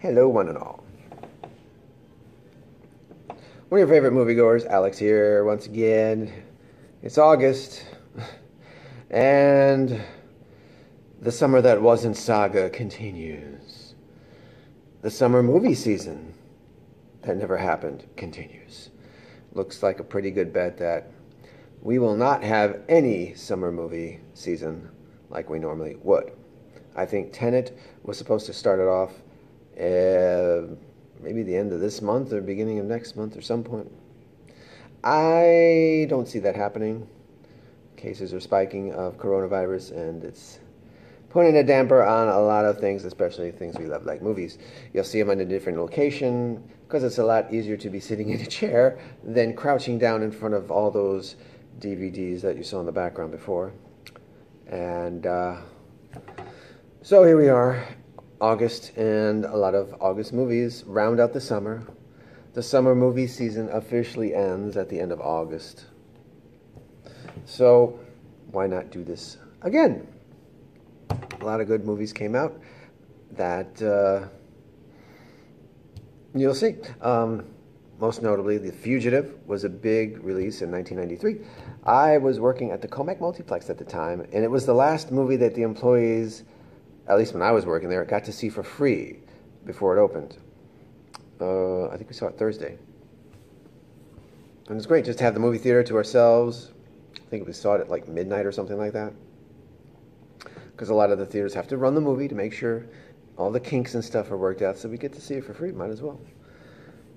Hello, one and all. One of your favorite moviegoers, Alex here once again. It's August, and the summer that wasn't saga continues. The summer movie season that never happened continues. Looks like a pretty good bet that we will not have any summer movie season like we normally would. I think Tenet was supposed to start it off uh, maybe the end of this month or beginning of next month or some point. I don't see that happening. Cases are spiking of coronavirus, and it's putting a damper on a lot of things, especially things we love, like movies. You'll see them in a different location because it's a lot easier to be sitting in a chair than crouching down in front of all those DVDs that you saw in the background before. And uh, so here we are, August, and a lot of August movies round out the summer. The summer movie season officially ends at the end of August. So, why not do this again? A lot of good movies came out that uh, you'll see. Um, most notably, The Fugitive was a big release in 1993. I was working at the Commack Multiplex at the time, and it was the last movie that the employees at least when I was working there, got to see for free before it opened. Uh, I think we saw it Thursday. And it's great just to have the movie theater to ourselves. I think we saw it at like midnight or something like that. Because a lot of the theaters have to run the movie to make sure all the kinks and stuff are worked out, so we get to see it for free. Might as well.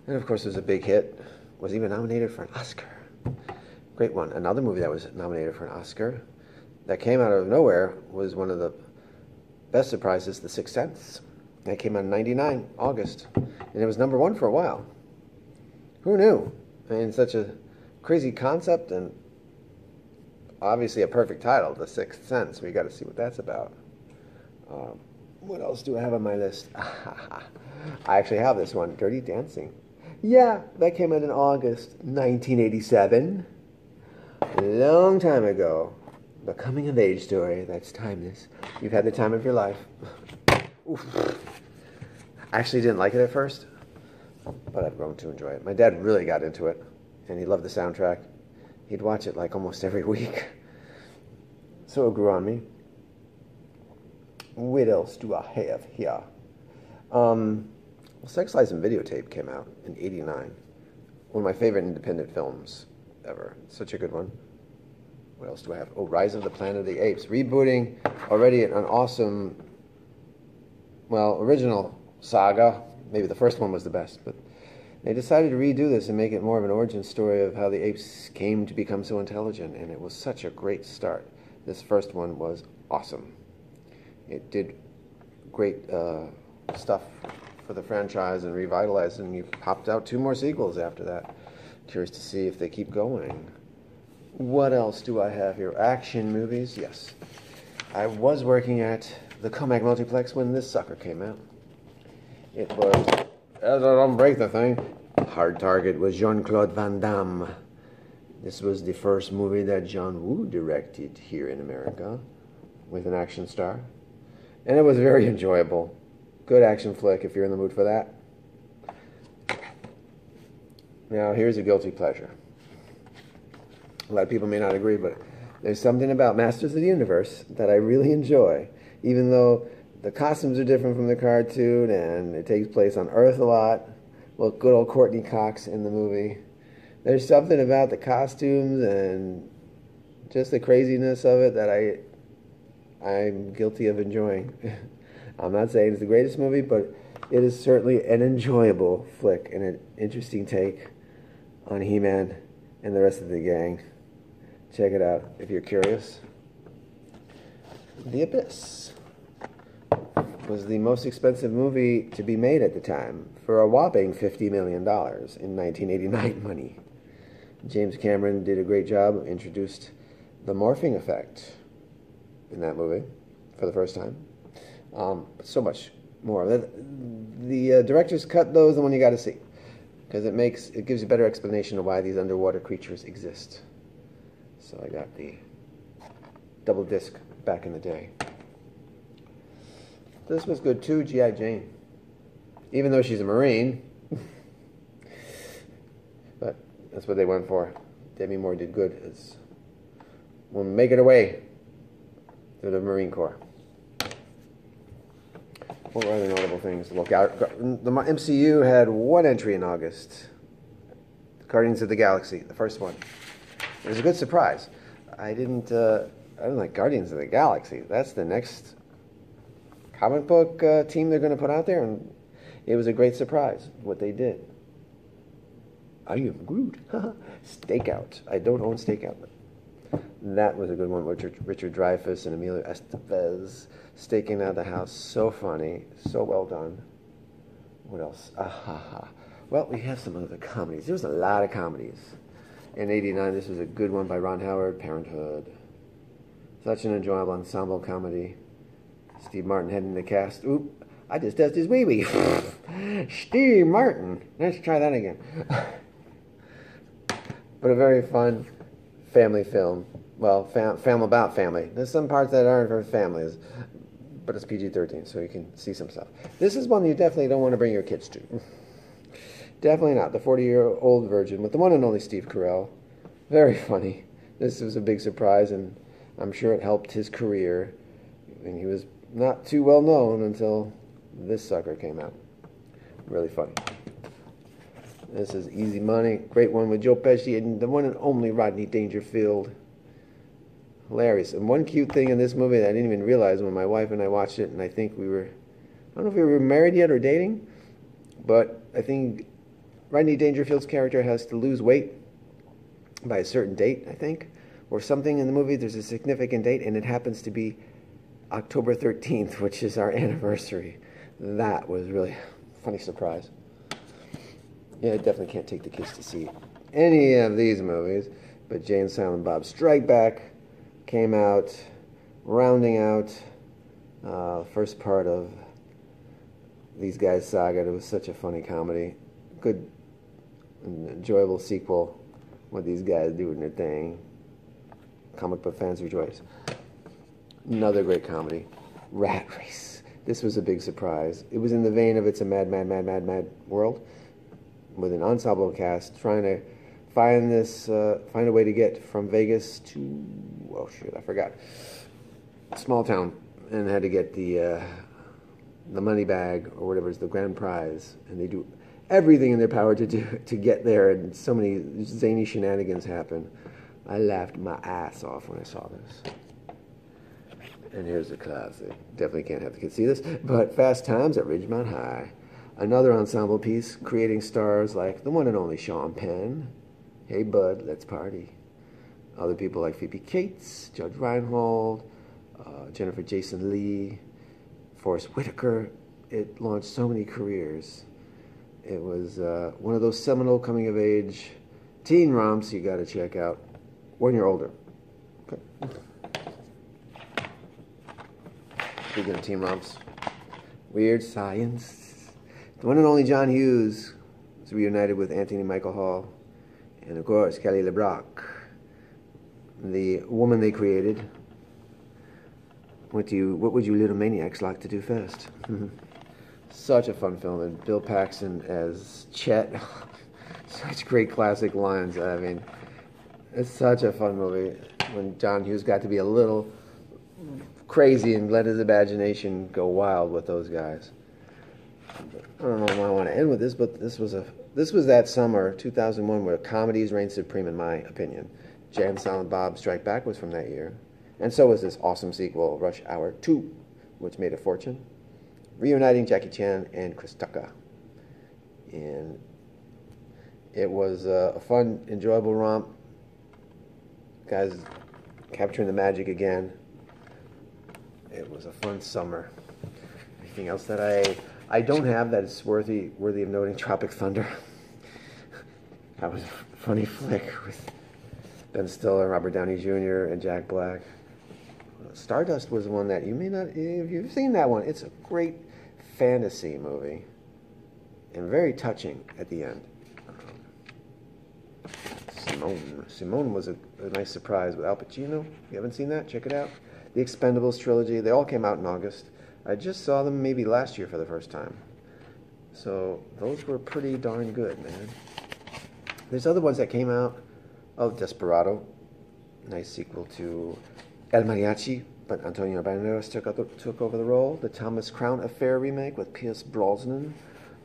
And of course, it was a big hit. Was even nominated for an Oscar. Great one. Another movie that was nominated for an Oscar that came out of nowhere was one of the best surprise is The Sixth Sense. That came out in 99, August. And it was number one for a while. Who knew? I mean, such a crazy concept and obviously a perfect title, The Sixth Sense. We got to see what that's about. Um, what else do I have on my list? I actually have this one, Dirty Dancing. Yeah, that came out in August 1987. A long time ago the coming of age story that's timeless. You've had the time of your life. I actually didn't like it at first, but I've grown to enjoy it. My dad really got into it, and he loved the soundtrack. He'd watch it like almost every week. So it grew on me. What else do I have here? Um, well, Sex, Lies, and Videotape came out in 89. One of my favorite independent films ever. Such a good one what else do I have? Oh, Rise of the Planet of the Apes. Rebooting already an awesome, well, original saga. Maybe the first one was the best, but they decided to redo this and make it more of an origin story of how the apes came to become so intelligent, and it was such a great start. This first one was awesome. It did great uh, stuff for the franchise and revitalized, and you popped out two more sequels after that. Curious to see if they keep going. What else do I have here? Action movies, yes. I was working at the Commack Multiplex when this sucker came out. It was, as I don't break the thing, Hard Target was Jean Claude Van Damme. This was the first movie that John Woo directed here in America with an action star. And it was very enjoyable. Good action flick if you're in the mood for that. Now, here's a guilty pleasure. A lot of people may not agree, but there's something about Masters of the Universe that I really enjoy, even though the costumes are different from the cartoon and it takes place on Earth a lot. Well, good old Courteney Cox in the movie. There's something about the costumes and just the craziness of it that I I'm guilty of enjoying. I'm not saying it's the greatest movie, but it is certainly an enjoyable flick and an interesting take on He-Man and the rest of the gang. Check it out if you're curious. The Abyss was the most expensive movie to be made at the time for a whopping $50 million in 1989 money. James Cameron did a great job, introduced the morphing effect in that movie for the first time. Um, so much more. The, the uh, director's cut, though, is the one you got to see because it makes it gives you a better explanation of why these underwater creatures exist. So I got the double disc back in the day. This was good too, G.I. Jane. even though she's a Marine. but that's what they went for. Demi Moore did good as will make it away to the Marine Corps. What were other notable things to look out? The MCU had one entry in August Guardians of the Galaxy, the first one. It was a good surprise. I didn't, uh, I didn't like Guardians of the Galaxy. That's the next comic book uh, team they're going to put out there, and it was a great surprise what they did. I am Groot. Stakeout. I don't own Stakeout. That was a good one. Richard, Richard Dreyfuss and Emilio Estevez staking out the house. So funny. So well done. What else? Ah, ha, ha. Well, we have some other comedies. There was a lot of comedies. In 89, this was a good one by Ron Howard, Parenthood. Such an enjoyable ensemble comedy. Steve Martin heading the cast. Oop, I just dusted his wee wee. Steve Martin. Let's try that again. but a very fun family film. Well, fam, about family. There's some parts that aren't for families, but it's PG 13, so you can see some stuff. This is one you definitely don't want to bring your kids to. Definitely not the 40 year old virgin with the one and only Steve Carell. Very funny. This was a big surprise, and I'm sure it helped his career. I mean, he was not too well known until this sucker came out. Really funny. This is Easy Money. Great one with Joe Pesci and the one and only Rodney Dangerfield. Hilarious. And one cute thing in this movie that I didn't even realize when my wife and I watched it, and I think we were, I don't know if we were married yet or dating, but I think Rodney Dangerfield's character has to lose weight by a certain date, I think, or something in the movie. There's a significant date, and it happens to be October 13th, which is our anniversary. That was really funny surprise. Yeah, I definitely can't take the kids to see any of these movies, but Jay and Silent Bob Strike Back came out, rounding out uh, first part of these guys' saga. It was such a funny comedy. Good an enjoyable sequel with these guys doing their thing. Comic book fans rejoice. Another great comedy, Rat Race. This was a big surprise. It was in the vein of It's a Mad, Mad, Mad, Mad, Mad World, with an ensemble cast trying to find this, uh, find a way to get from Vegas to, oh shoot, I forgot, small town, and had to get the uh, the money bag or whatever is the grand prize, and they do everything in their power to do to get there, and so many zany shenanigans happen. I laughed my ass off when I saw this. And here's the classic. Definitely can't have the kids see this, but Fast Times at Ridgemont High. Another ensemble piece creating stars like the one and only Sean Penn. Hey, bud, let's party. Other people like Phoebe Cates, Judge Reinhold, uh, Jennifer Jason Leigh, Forest Whitaker. It launched so many careers. It was uh, one of those seminal coming of age teen romps you got to check out when you're older. Okay. Speaking of teen romps, Weird Science. The one and only John Hughes was reunited with Anthony Michael Hall, and of course Kelly LeBrock, the woman they created. What do you? What would you little maniacs like to do first? Such a fun film, and Bill Paxton as Chet. such great classic lines. I mean, it's such a fun movie when John Hughes got to be a little crazy and let his imagination go wild with those guys. I don't know why I want to end with this, but this was a this was that summer, 2001, where comedies reigned supreme, in my opinion. And Silent Bob Strike Back was from that year, and so was this awesome sequel, Rush Hour 2, which made a fortune reuniting Jackie Chan and Chris Tucker. And it was a fun, enjoyable romp. Guys capturing the magic again. It was a fun summer. Anything else that I I don't have that is worthy worthy of noting? Tropic Thunder. that was a funny flick with Ben Stiller, Robert Downey Jr., and Jack Black. Stardust was one that you may not, if you've seen that one, it's a great fantasy movie and very touching at the end. Simone. Simone was a, a, nice surprise with Al Pacino. You haven't seen that? Check it out. The Expendables trilogy. They all came out in August. I just saw them maybe last year for the first time. So those were pretty darn good, man. There's other ones that came out. Oh, Desperado, nice sequel to El Mariachi, but Antonio Banderas took, the, took over the role. The Thomas Crown Affair remake with Pierce Brosnan,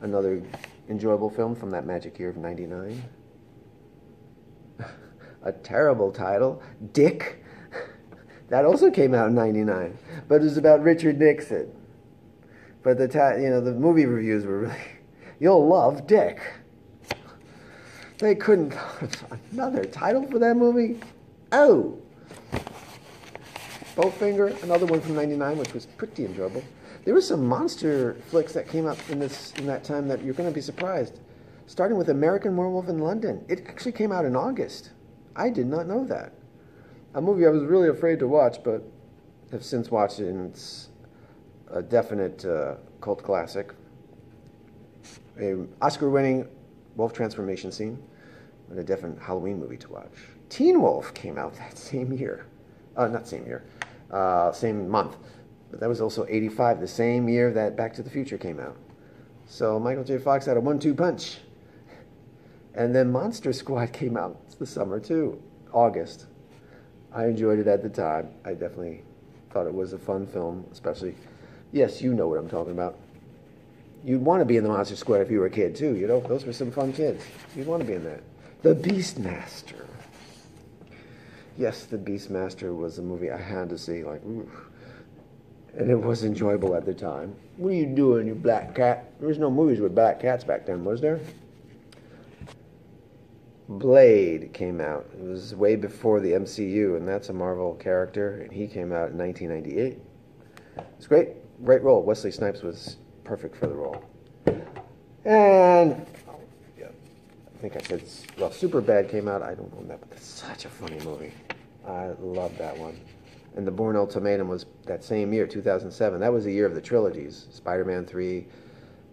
another enjoyable film from that magic year of '99. A terrible title, Dick. That also came out in '99, but it was about Richard Nixon. But the ta- you know the movie reviews were really, you'll love Dick. They couldn't another title for that movie. Oh, Bowfinger, another one from '99, which was pretty enjoyable. There were some monster flicks that came out in this in that time that you're going to be surprised. Starting with American Werewolf in London, it actually came out in August. I did not know that. A movie I was really afraid to watch, but have since watched it, and it's a definite uh, cult classic. A Oscar-winning wolf transformation scene, and a definite Halloween movie to watch. Teen Wolf came out that same year. Uh, not same year, uh, same month. But that was also 85, the same year that Back to the Future came out. So Michael J. Fox had a one-two punch. And then Monster Squad came out the summer too, August. I enjoyed it at the time. I definitely thought it was a fun film, especially. Yes, you know what I'm talking about. You'd want to be in the Monster Squad if you were a kid too. You know, those were some fun kids. You'd want to be in that. The Beastmaster. Yes, The Beastmaster was a movie I had to see. Like, ooh. and it was enjoyable at the time. What are you doing, you black cat? There was no movies with black cats back then, was there? Blade came out. It was way before the MCU, and that's a Marvel character, and he came out in 1998. It's great, great role. Wesley Snipes was perfect for the role. And think I said, well, Super Bad came out. I don't know that, but it's such a funny movie. I love that one. And The Bourne Ultimatum was that same year, 2007. That was the year of the trilogies Spider-Man 3,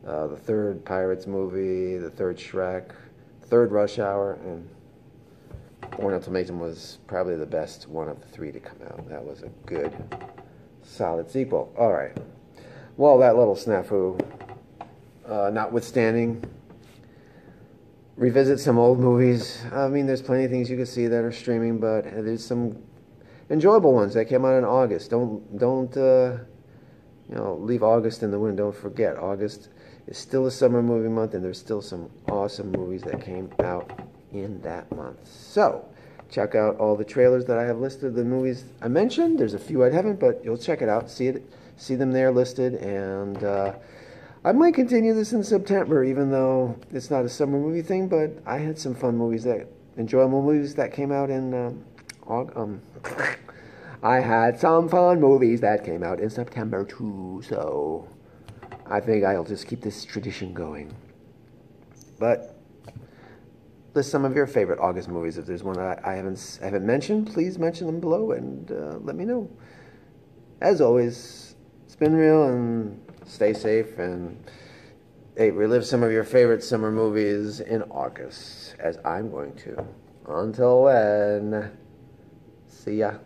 uh, the third Pirates movie, the third Shrek third Rush Hour, and Bourne Ultimatum was probably the best one of the three to come out. That was a good, solid sequel. All right. Well, that little snafu, uh, notwithstanding, revisit some old movies. I mean, there's plenty of things you can see that are streaming, but there's some enjoyable ones that came out in August. Don't don't uh, you know leave August in the wind. Don't forget August is still a summer movie month, and there's still some awesome movies that came out in that month. So, check out all the trailers that I have listed. The movies I mentioned, there's a few I haven't, but you'll check it out, see it, see them there listed, and uh, I might continue this in September, even though it's not a summer movie thing. But I had some fun movies that enjoyable movies that came out in um, August. Um, I had some fun movies that came out in September too, so I think I'll just keep this tradition going. But list some of your favorite August movies. If there's one I, I haven't I haven't mentioned, please mention them below and uh, let me know. As always, spin real and stay safe and hey, relive some of your favorite summer movies in August, as I'm going to. Until then, see ya.